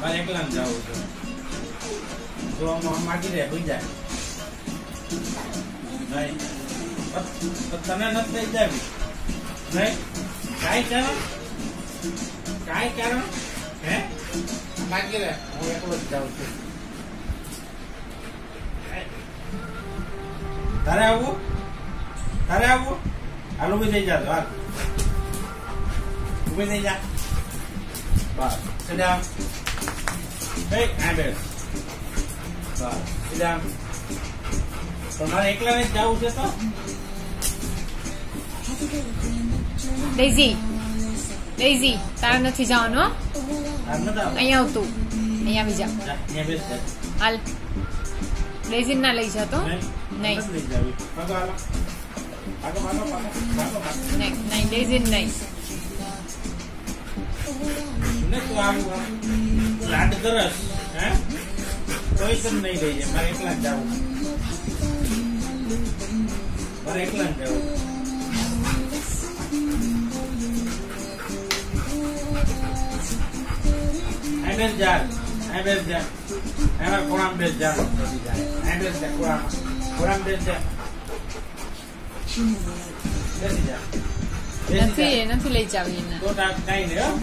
મારે એકલા જવું છે. જો માગી રહે ભૂઈ જાય. નહીં. તને નથી લઈ જાવી. નહીં. કાંઈ કારણ? કાંઈ કારણ? હે? માગી રહે. હું એકલો જ જાઉં છું. તારે આવું તારે આવું હાલ ઊભી થઈ જા હાલ. ઊભી થઈ જા. બસ sit down hey આ બેસ બસ sit down તમારે એકલા ને જ જવું છે તો ડેઝી ડેઝી તારે નથી જવાનું હો તાર નથી આવવું? અહીંયા આવતું અહીંયા આવી જા જા, અહીંયા બેસ જા. હાલ ડેઝી ના લઈ જતો નહીં? નહીં નથી લઈ જાવી. ભાગો, હાલો. ભાગો, ભાગો, ભાગો. ભાગો, ભાગો. નહીં નહીં ડેઝી નહીં ને તું આમ લાડ કરસ હે? કોઈ તને નહીં લઈ જાય મારે એકલા જ જવું. મારે એકલા જ જવું. બેસ જા આ બેસ જા એમાં કોણામાં બેસ જા આ બેસ જા કોણામાં કોણામાં બેસ જા બેસી જા નથી નથી લઈ જાવી એને. તો કાંઈ નહીં